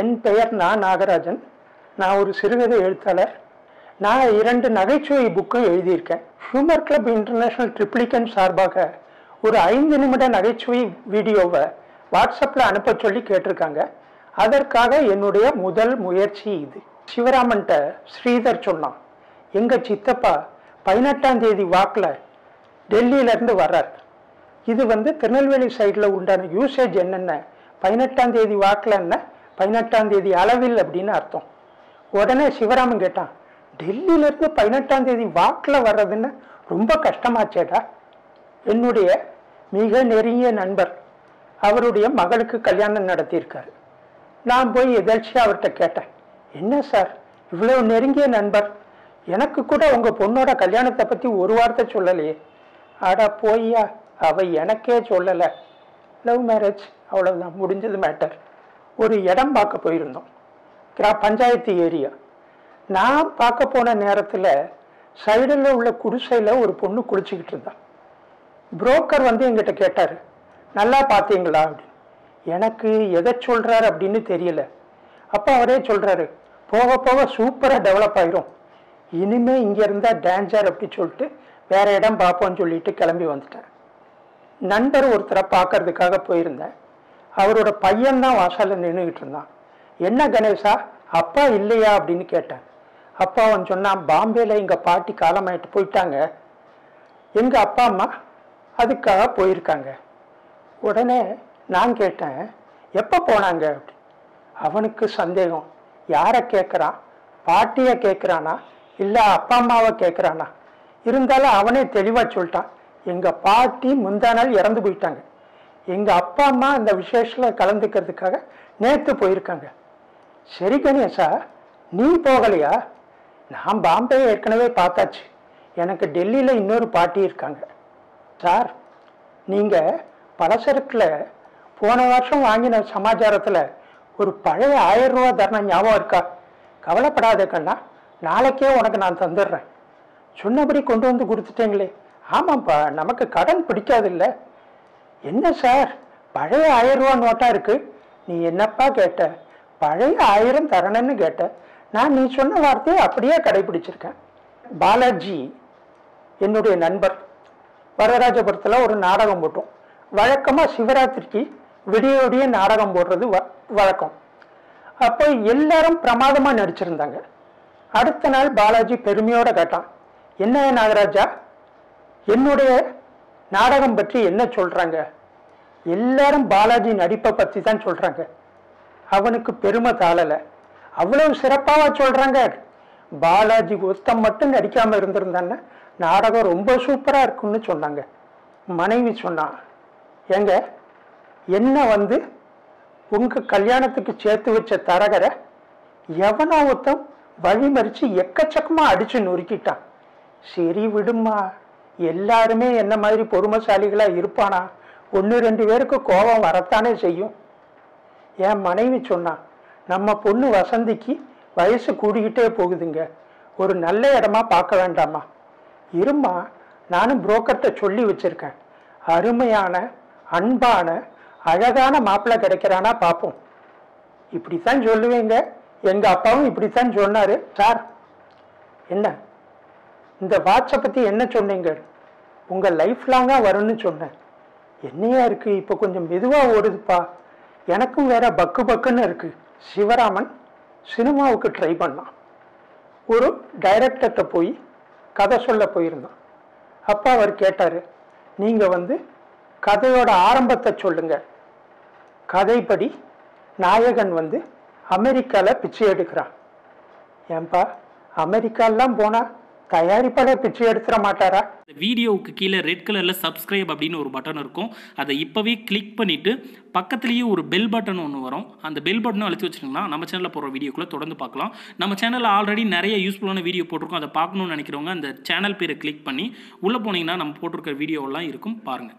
என் பெயர் நான் நாகராஜன். நான் ஒரு சிறுகதை எழுத்தாளர். நான் இரண்டு நகைச்சுவை புக்கும் எழுதியிருக்கேன். ஹியூமர் கிளப் இன்டர்நேஷனல் ட்ரிப்ளிகன் சார்பாக ஒரு ஐந்து நிமிட நகைச்சுவை வீடியோவை வாட்ஸ்அப்பில் அனுப்ப சொல்லி கேட்டிருக்காங்க. அதற்காக என்னுடைய முதல் முயற்சி இது. சிவராமன்ட்ட ஸ்ரீதர் சொன்னான் எங்கள் சித்தப்பா பதினெட்டாம் தேதி வாக்கில் டெல்லியிலேருந்து வர்றார். இது வந்து திருநெல்வேலி சைடில் உண்டான யூசேஜ் என்னென்ன? பதினெட்டாம் தேதி வாக்கில் என்ன? பதினெட்டாம் தேதி அளவில் அப்படின்னு அர்த்தம். உடனே சிவராமன் கேட்டான் டெல்லியிலேருந்து பதினெட்டாம் தேதி வாக்கில் வர்றதுன்னு ரொம்ப கஷ்டமாச்சேடா. என்னுடைய மிக நெருங்கிய நண்பர் அவருடைய மகளுக்கு கல்யாணம் நடத்தியிருக்காரு. நான் போய் எதர்ச்சியாக அவர்கிட்ட கேட்டேன் என்ன சார் இவ்வளோ நெருங்கிய நண்பர்? எனக்கு கூட உங்கள் பொண்ணோட கல்யாணத்தை பற்றி ஒரு வார்த்தை சொல்லலையே. அட போய்யா அவள் எனக்கே சொல்லலை. லவ் மேரேஜ் அவ்வளோதான் முடிஞ்சது மேட்டர். ஒரு இடம் பார்க்க போயிருந்தோம். கிரா பஞ்சாயத்து ஏரியா. நான் பார்க்க போன நேரத்தில் சைடில் உள்ள குடிசையில் ஒரு பொண்ணு குளிச்சுக்கிட்டு இருந்தான் புரோக்கர் வந்து எங்கிட்ட கேட்டார் நல்லா பார்த்தீங்களா? அப்படின்னு. எனக்கு எதை சொல்கிறார் அப்படின்னு தெரியல. அப்போ அவரே சொல்கிறாரு போக போக சூப்பராக டெவலப் ஆயிரும். இனிமே இங்கே இருந்தால் டேஞ்சர் அப்படி சொல்லிட்டு வேற இடம் பார்ப்போம்னு சொல்லிட்டு கிளம்பி வந்துட்டேன். நண்பர் ஒருத்தரை பார்க்கறதுக்காக போயிருந்தேன். அவரோட பையன் தான் வாசலில் நின்றுக்கிட்டு இருந்தான் என்ன கணேஷா அப்பா இல்லையா? அப்படின்னு கேட்டேன். அப்பா அவன் சொன்னான் பாம்பேயில் எங்கள் பாட்டி காலமாயிட்டு போயிட்டாங்க. எங்கள் அப்பா அம்மா அதுக்காக போயிருக்காங்க. உடனே நான் கேட்டேன் எப்போ போனாங்க? அப்படி. அவனுக்கு சந்தேகம். யாரை கேட்குறான் பாட்டியை கேட்குறானா இல்லை அப்பா அம்மாவை கேட்குறானா இருந்தாலும் அவனே தெளிவாக சொல்லிட்டான். எங்கள் பாட்டி முந்தா நாள் இறந்து போயிட்டாங்க. எங்கள் அப்பா அம்மா அந்த விசேஷத்தில் கலந்துக்கிறதுக்காக நேற்று போயிருக்காங்க. சரி கணேசா நீ போகலையா? நான் பாம்பே ஏற்கனவே பார்த்தாச்சு. எனக்கு டெல்லியில் இன்னொரு பாட்டி இருக்காங்க. சார் நீங்கள் பலசரக்கில் போன வருஷம் வாங்கின சமாச்சாரத்தில் ஒரு பழைய ஆயிரம் ரூபா தரணம் ஞாபகம் இருக்கா? கவலைப்படாத கண்ணா நாளைக்கே உனக்கு நான் தந்துடுறேன். சொன்னபடி கொண்டு வந்து கொடுத்துட்டீங்களே. ஆமாம்ப்பா நமக்கு கடன் பிடிக்காதில்ல. என்ன சார்? பழைய ஆயிரம் ரூபா நோட்டா இருக்கு. நீ என்னப்பா கேட்ட? பழைய ஆயிரம் தரணும்னு கேட்ட. நான் நீ சொன்ன வார்த்தையை அப்படியே கடைபிடிச்சிருக்கேன் பாலாஜி என்னுடைய நண்பர். வரராஜபுரத்தில் ஒரு நாடகம் போட்டோம். வழக்கமாக சிவராத்திரிக்கு விடிய விடிய நாடகம் போடுறது வ வழக்கம். அப்போ எல்லாரும் பிரமாதமாக நடிச்சிருந்தாங்க. அடுத்த நாள் பாலாஜி பெருமையோடு கேட்டான். என்ன நாகராஜா? என்னுடைய நாடகம் பற்றி என்ன சொல்றாங்க? எல்லாரும் பாலாஜி நடிப்பை பற்றி தான் சொல்றாங்க. அவனுக்கு பெருமை தாழலை. அவ்வளவு சிறப்பாக சொல்றாங்க. பாலாஜி ஒத்தம் மட்டும் நடிக்காம இருந்திருந்தான்னா நாடகம் ரொம்ப சூப்பராக இருக்கும்னு சொன்னாங்க. மனைவி சொன்னான் ஏங்க என்ன வந்து உங்க கல்யாணத்துக்கு சேர்த்து வச்ச தரகரை எவனோ ஒருத்தன் வழிமறிச்சு எக்கச்சக்கமாக அடிச்சு நொறுக்கிட்டான். சரி விடுமா எல்லாருமே என்ன மாதிரி பொறுமைசாலிகளாக இருப்பானா? ஒன்று ரெண்டு பேருக்கு கோபம் வரத்தானே செய்யும். என் மனைவி சொன்னான் நம்ம பொண்ணு வசந்திக்கு வயசு கூடிக்கிட்டே போகுதுங்க. ஒரு நல்ல இடமா பார்க்க வேண்டாமா? இருமா நானும் புரோக்கர்கிட்ட சொல்லி வச்சுருக்கேன். அருமையான அன்பான அழகான மாப்பிள்ளை கிடைக்கிறானா பார்ப்போம். இப்படித்தான் சொல்லுவேங்க. எங்கள் அப்பாவும் இப்படித்தான் சொன்னார். சார் என்ன? இந்த வாட்சை பற்றி என்ன சொன்னீங்க? உங்கள் லைஃப் லாங்காக வரும்னு சொன்னேன். என்னையா இருக்குது இப்போ கொஞ்சம் மெதுவாக ஓடுதுப்பா. எனக்கும் வேற பக்கு பக்குன்னு இருக்குது சிவராமன் சினிமாவுக்கு ட்ரை பண்ணான். ஒரு டைரக்டர்கிட்ட போய் கதை சொல்ல போயிருந்தான். அப்பா அவர் கேட்டார் நீங்கள் வந்து கதையோட ஆரம்பத்தை சொல்லுங்க. கதைப்படி நாயகன் வந்து அமெரிக்காவில் பிச்சை எடுக்கிறான். ஏன்பா அமெரிக்காலாம் போனால் தயாரிப்பாளர் பிச்சு எடுத்துட மாட்டாரா? இந்த வீடியோவுக்கு கீழே ரெட் கலரில் சப்ஸ்கிரைப் அப்படின்னு ஒரு பட்டன் இருக்கும். அதை இப்போவே கிளிக் பண்ணிவிட்டு பக்கத்துலேயே ஒரு பெல் பட்டன் ஒன்று வரும். அந்த பெல் பட்டனும் அழுத்தி வச்சிட்டிங்கன்னா நம்ம சேனலில் போகிற வீடியோக்குள்ளே தொடர்ந்து பார்க்கலாம். நம்ம சேனலில் ஆல்ரெடி நிறைய யூஸ்ஃபுல்லான வீடியோ போட்டிருக்கோம். அதை பார்க்கணும்னு நினைக்கிறவங்க அந்த சேனல் பேரை கிளிக் பண்ணி உள்ளே போனீங்கன்னா நம்ம போட்டிருக்கிற வீடியோவெல்லாம் இருக்கும். பாருங்கள்